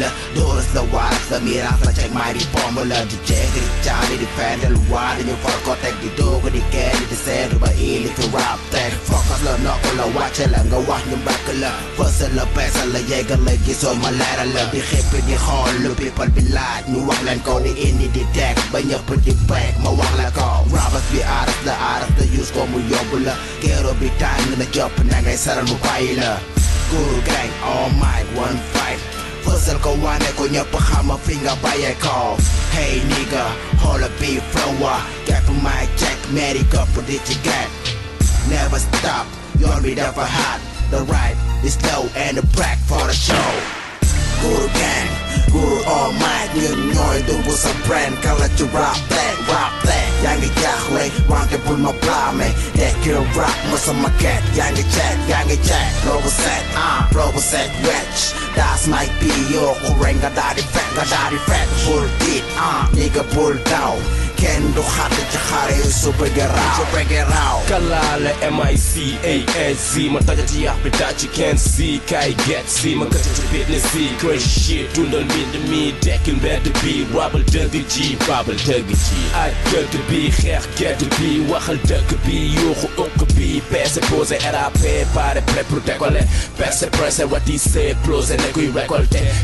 la Doras la waras la miras la check my di bomba la Di check di jolly di fan del wad Di far ko tek di dogo di candy di ser Ba ili fi rap tek Focus la no ko la watch la nga wax ñu mbakk la Fësal la peesal la yeggal la gisoo ma leeral la Di xippi di xool lu people bi laaj ñu wax leen ko di indi di teg ba ñëpp di beeg ma wax la ko Rappers bi aras la aras la use ko mu yóbbu la Kéro bi tàng na jopp na ngay saral mu bàyyi la Guru gang all mic wane ko ñëpp xama fi nga bàyyee ko Hey nigga xoola bi flowa Kepp mic check meri kopp di ci get Never stop yoon bi dafa hot The right is low and the back for the show. Guru gang Guru all mic ñun ñooy dugg sa brand. Kala ci rap black rap black yaa ngi jaaxle wante bul ma blâme Dekkil rap ma sama ket yaa ngi check yaa ngi check Robo set ah Robo set wetch Das might be yoo xure nga daal di fet nga daal di fet bul tiit ah nigga bul daw kenn du xàtt ci xare su bëggee raaw su bëggee raaw Kalale M-I-C-A-S-Z ma tajati yàq bi daa ci kenn si kay get si ma ci business si crazy shit mbind mi. Dekkil mbedd bi rabal dëgg ji babal dëgg ji ak gëdd bi xeex gedd bi waxal dëgg bi yuuxu ëkk bi peese posé RAP pare prêt pour décoller percé pressé ratissé plosé ne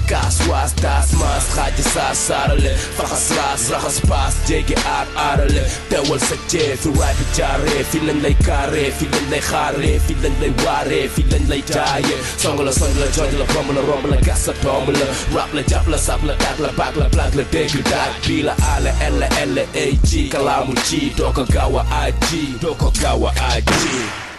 kaas waas taas maas xaaji saas saarale faxas raas raxas paas jéggi aar aarale teewal sa cee fi waay bi jaaree fi lañ lay kaaree fi lañ lay xaaree fi lañ lay waaree fi lañ lay taaye song la song la jooj la romb la romb la gas tomb la rap la jàpp la sap la taak la baak la plaak la dégg daak bii la aale elle elle ay ji kalaamu ji doo ko gaaw a aji doo ko gaaw a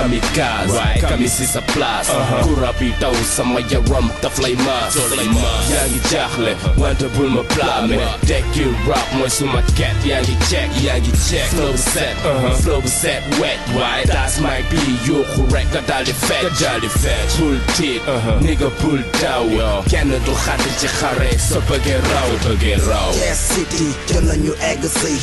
kamikaze. Kami si sa place uh-huh. ku rap yi daw sama yaram daf lay maas yaa ngi jaaxle wante bul ma blâme tekki rap mooy suma ket yaa ngi check yaa ngi check. Flow bu set. Uh-huh. flow bu set wet. Waaye das might be yuuxu rek nga daal di fecc nga daal di fecc bul tiit nigga bul daw kenn du xàtt ci xare sa bëggee raw bëggee raw Yes City jël nañu egg si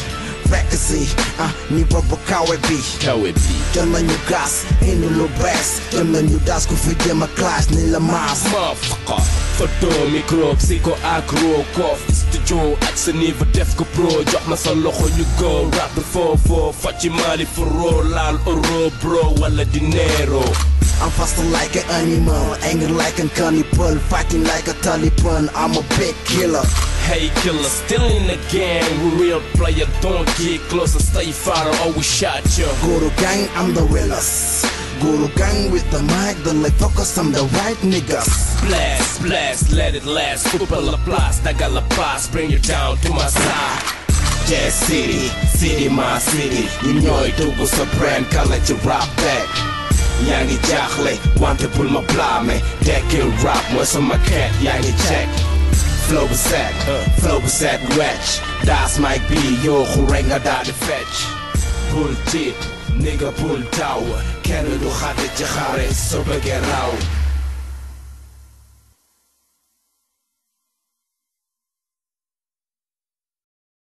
si ah niveau bu kawe bi kawe bi jël nañu gas bees jël nañu das ku fi jëm a clash ni la maas motherfucker photo micro psycho agro kof studio sa niveau def ko pro. Jox ma sa loxo ñu go. Rap fofo facci mali furo laal euro bro wala dinero. I'm faster like an animal, angry like a cannibal, fighting like a Taliban. I'm a big killer. Hey killer, still in the game. We real player, don't get closer, stay far, always shot you. Guru gang, I'm the realest. Guru gang with the mic, the like focus, I'm the right niggas. Blast, blast, let it last. Super la blast, I got la pass, bring you down to my side. Jazz City, city my city. You know it do go so brand, kala ci rap back. yaa ngi jaaxle wante bul ma blâme dekkil rap mooy sama ket yaa ngi check Flow bu set, flow bu set wetch. Das might be yoo xure nga daal di fetch. bul tiit nigga bul daw kenn du xàtt ci xare soo bëggee raw